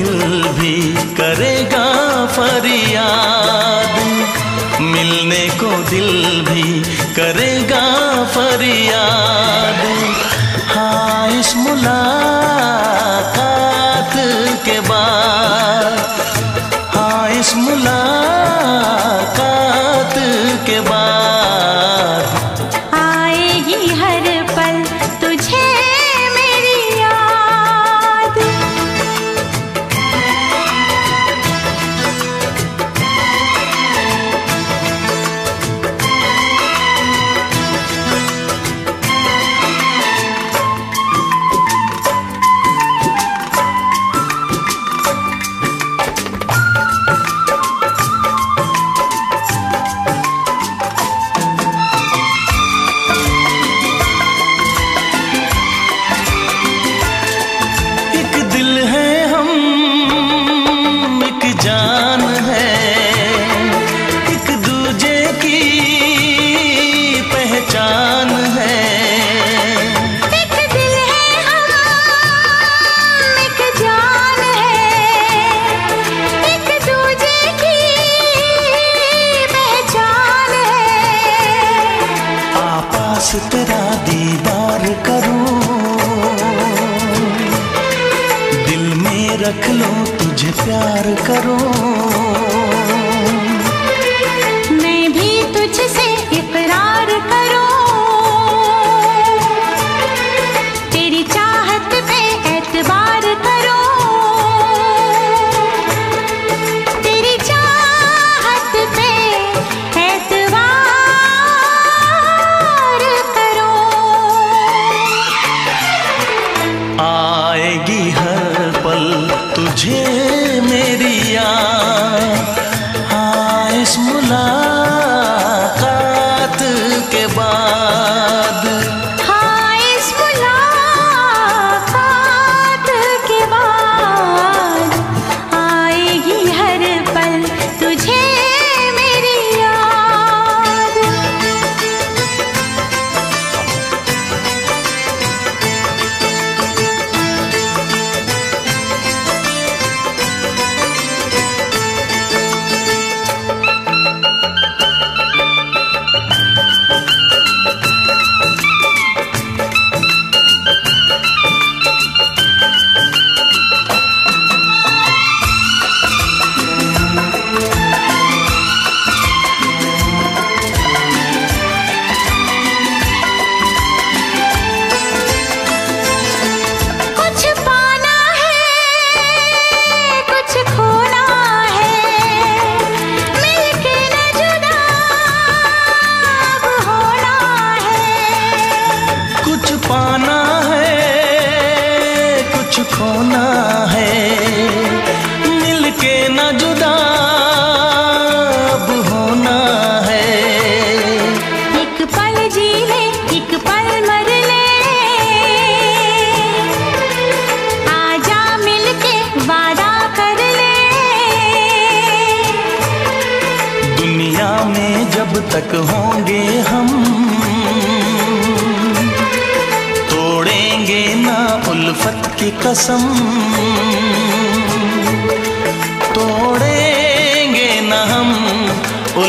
दिल भी करेगा फरियाद। मिलने को दिल भी करेगा फरियाद। ना जुदा अब होना है। एक पल जी ले एक पल मर ले आजा मिलके वादा कर ले। दुनिया में जब तक होंगे हम तोड़ेंगे ना उल्फत की कसम।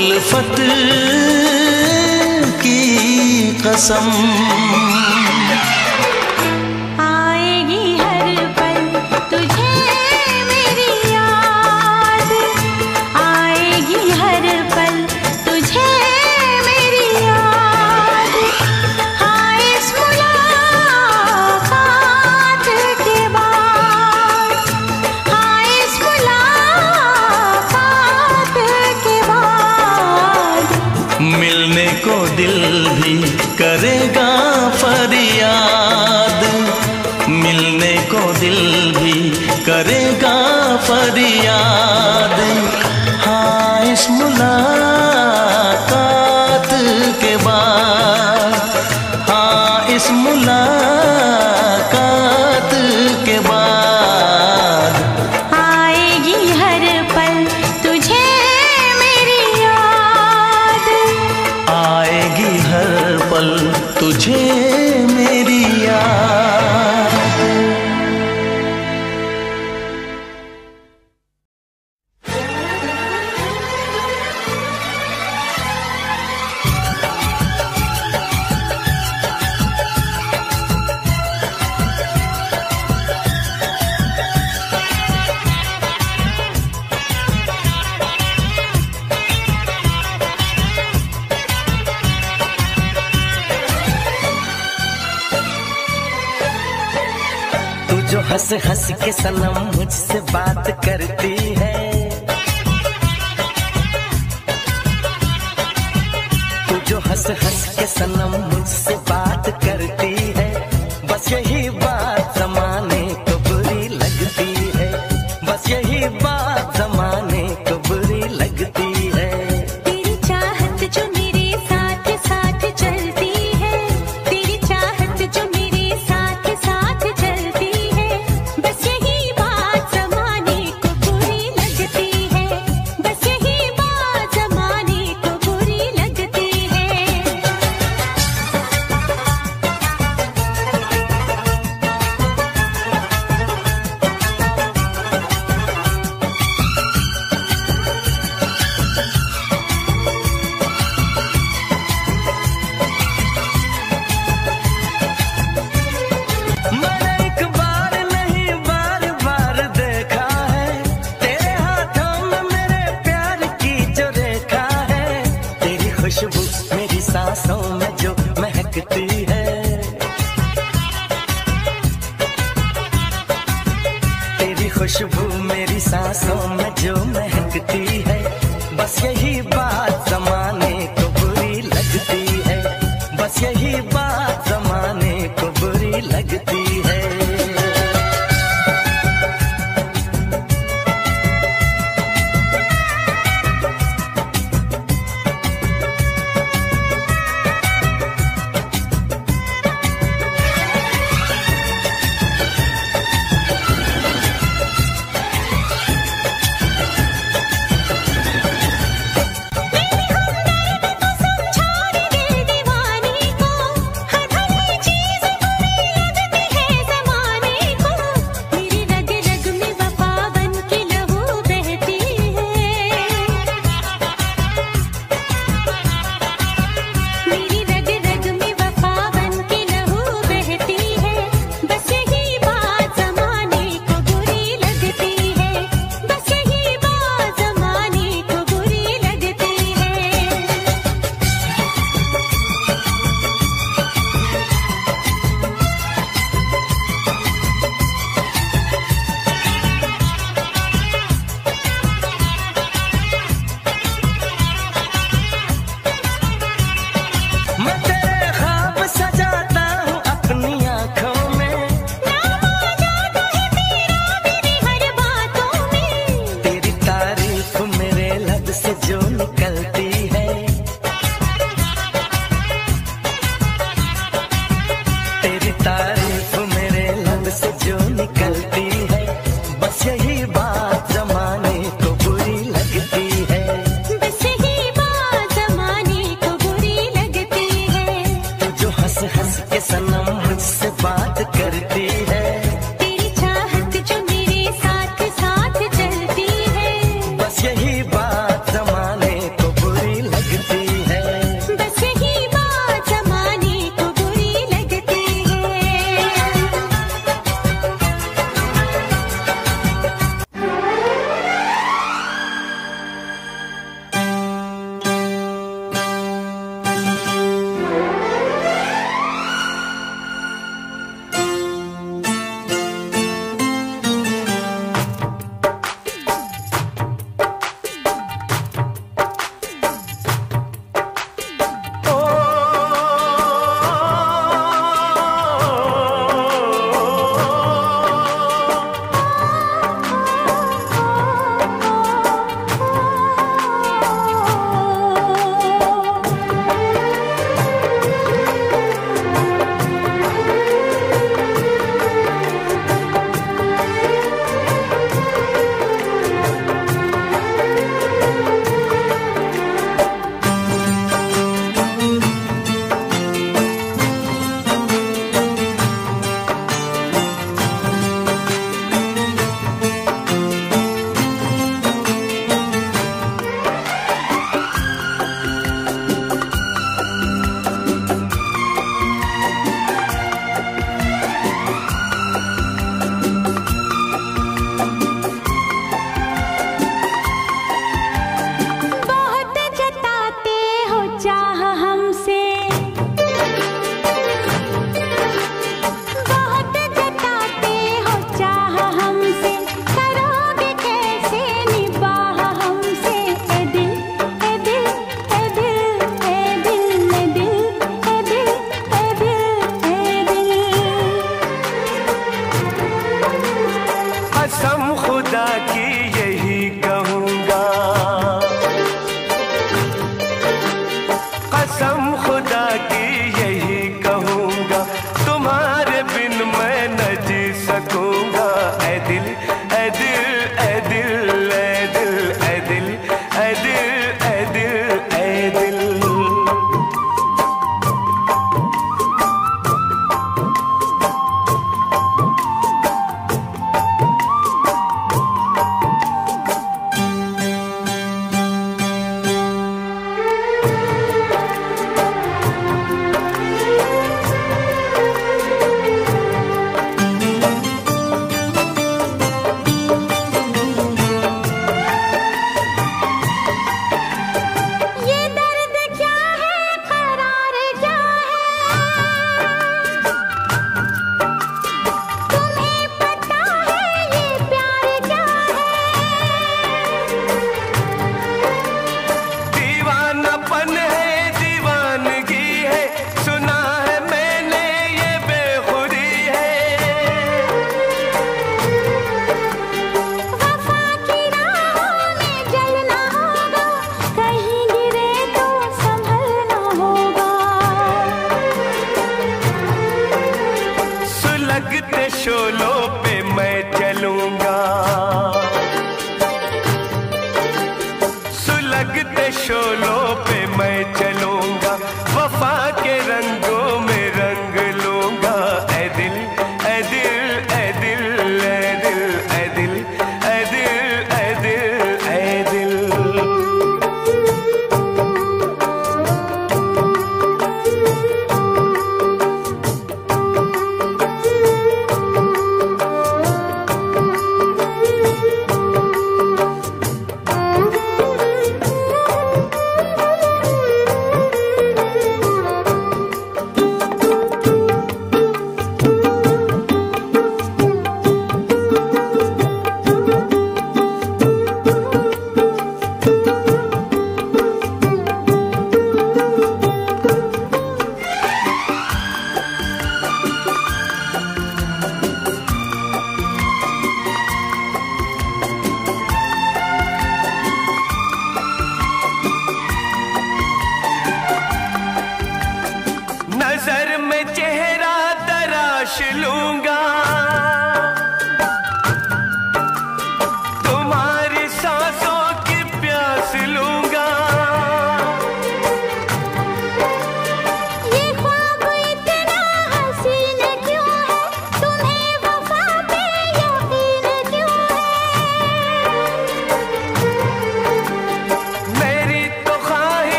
उल्फत की कसम। मुझसे बात करती है। तू जो हंस हंस के सनम मुझसे बात करती सांसों cholo.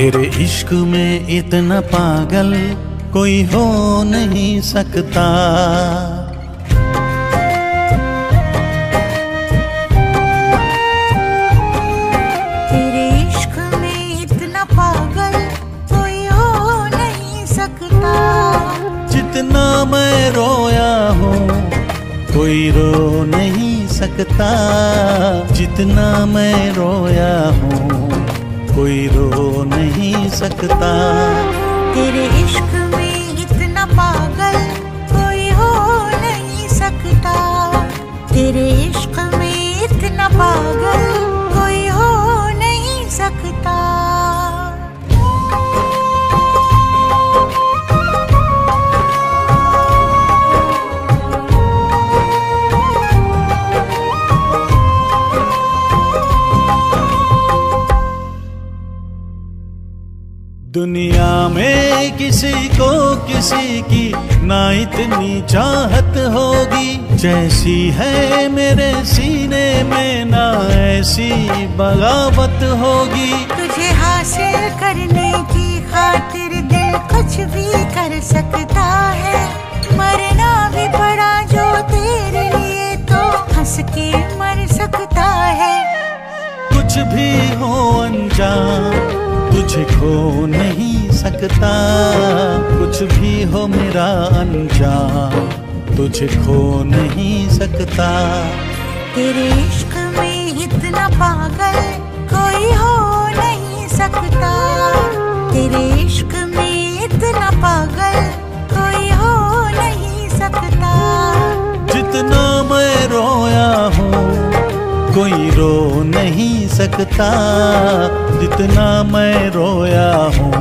तेरे इश्क में इतना पागल कोई हो नहीं सकता। तेरे इश्क में इतना पागल कोई हो नहीं सकता। जितना मैं रोया हूँ कोई रो नहीं सकता। जितना मैं रोया हूँ कोई रो नहीं सकता। तेरे इश्क में इतना पागल कोई हो नहीं सकता। तेरे इश्क में इतना पागल दुनिया में किसी को किसी की ना इतनी चाहत होगी। जैसी है मेरे सीने में ना ऐसी बगावत होगी। तुझे हासिल करने की खातिर दिल कुछ भी कर सकता है। मरना भी पड़ा जो तेरे लिए तो हंस के मर सकता है। कुछ भी हो अनजान तुझे खो नहीं सकता। कुछ भी हो मेरा अनजान तुझे खो नहीं सकता। तेरे इश्क में इतना पागल कोई हो नहीं सकता। तेरे इश्क में इतना पागल कोई हो नहीं सकता। जितना मैं रोया हूँ कोई रो नहीं सकता जितना मैं रोया हूँ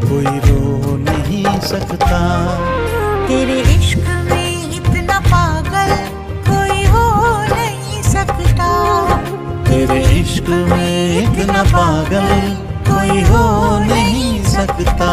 कोई रो नहीं सकता। तेरे इश्क में इतना पागल कोई हो नहीं सकता। तेरे इश्क में इतना पागल कोई हो नहीं सकता।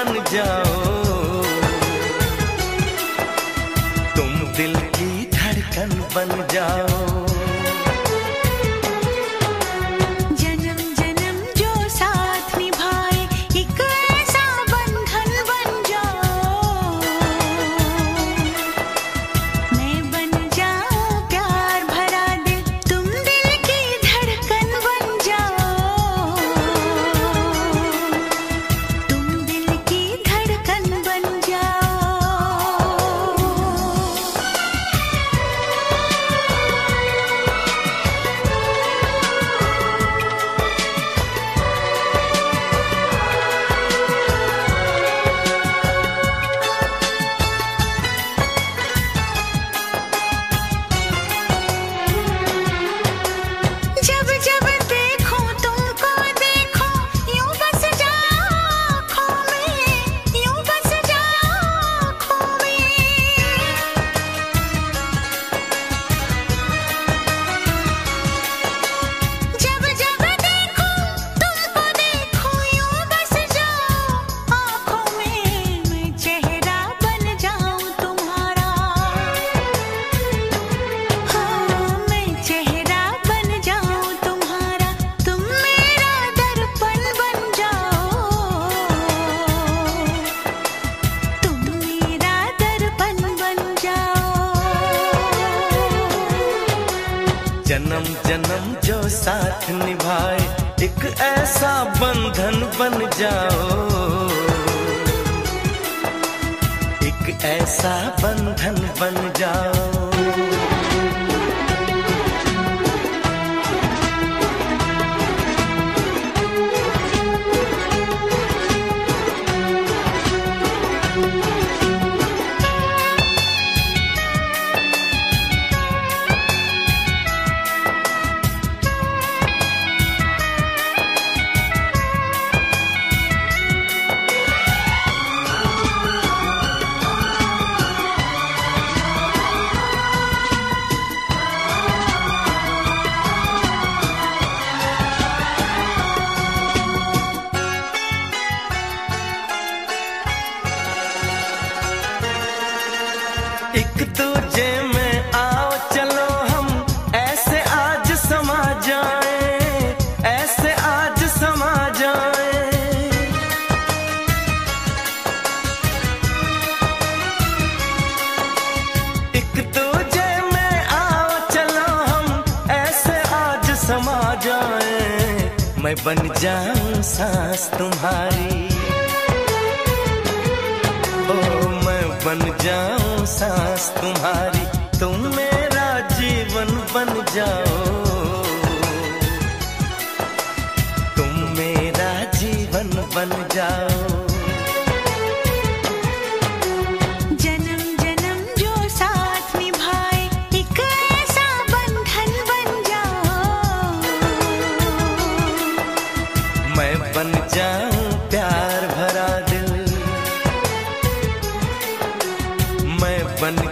बन जाओ। तुम दिल की धड़कन बन जाओ।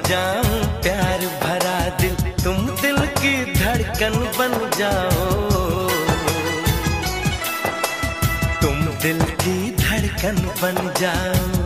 जाऊँ, प्यार भरा दिल, तुम दिल की धड़कन बन जाओ। तुम दिल की धड़कन बन जाओ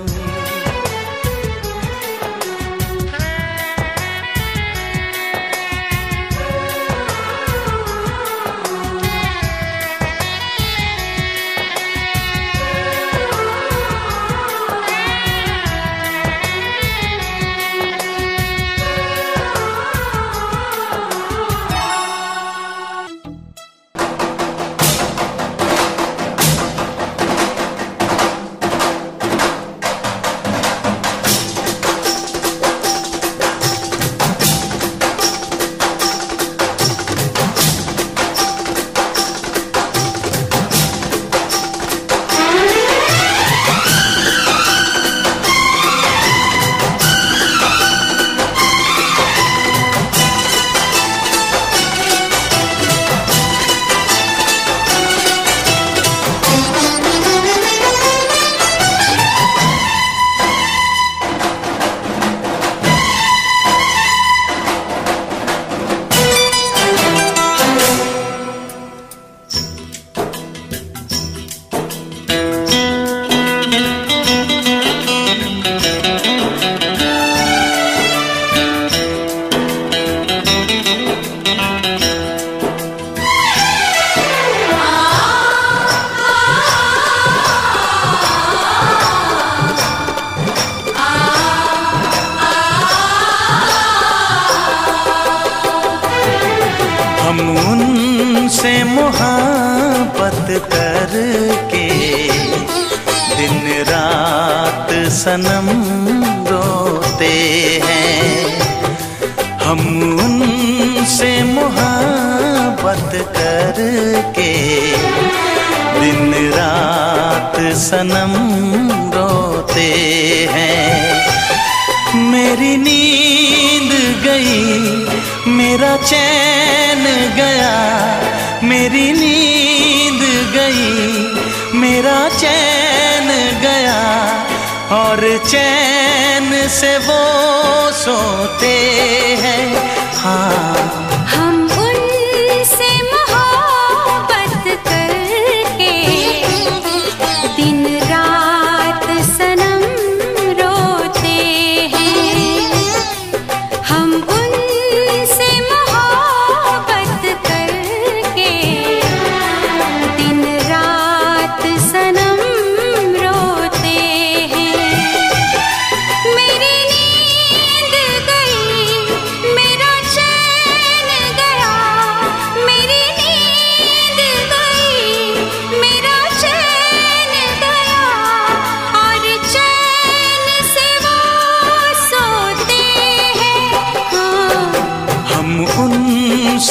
सनम रोते हैं। हम उनसे मोहब्बत करके दिन रात सनम रोते हैं। मेरी नींद गई, मेरा चैन गया, मेरी नींद गई, मेरा चैन और चैन से वो सोते हैं। हाँ।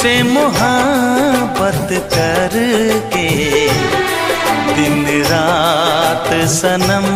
उनसे मोहब्बत करके दिन रात सनम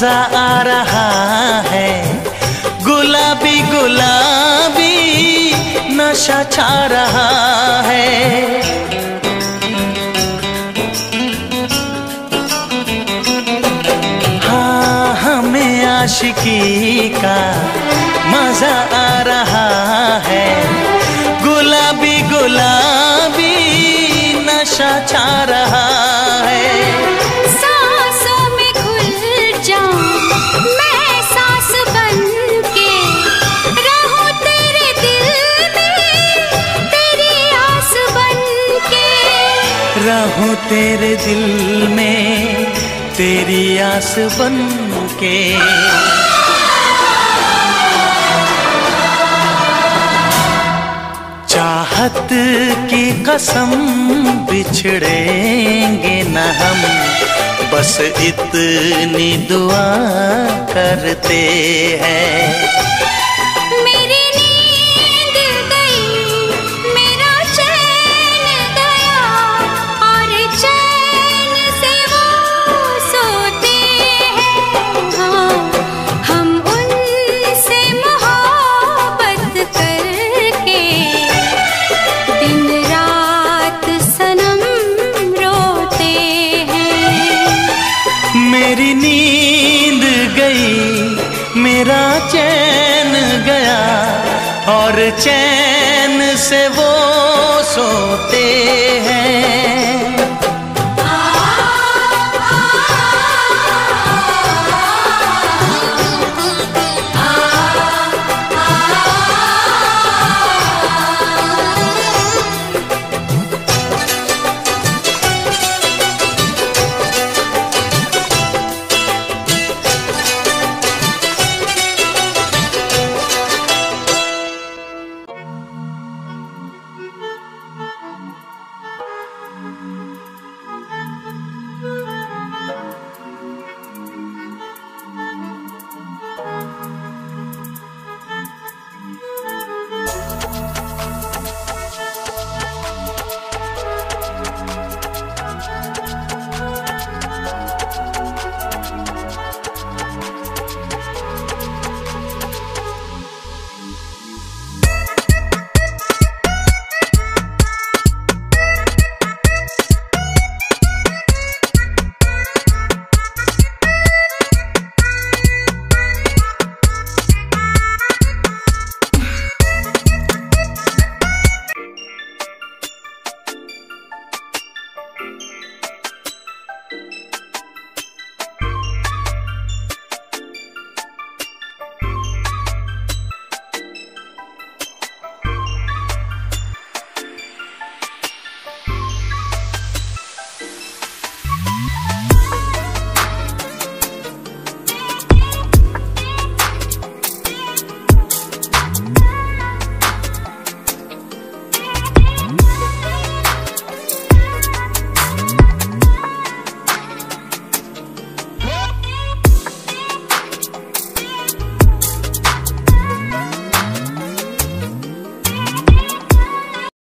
मज़ा आ रहा है। गुलाबी गुलाबी नशा छा रहा है। हाँ हमें आशिकी का मज़ा आ रहा है। गुलाबी गुलाबी नशा छा हूँ तेरे दिल में, तेरी आस बन के। चाहत की कसम बिछड़ेंगे न हम, बस इतनी दुआ करते हैं। चैन से वो सोते हैं।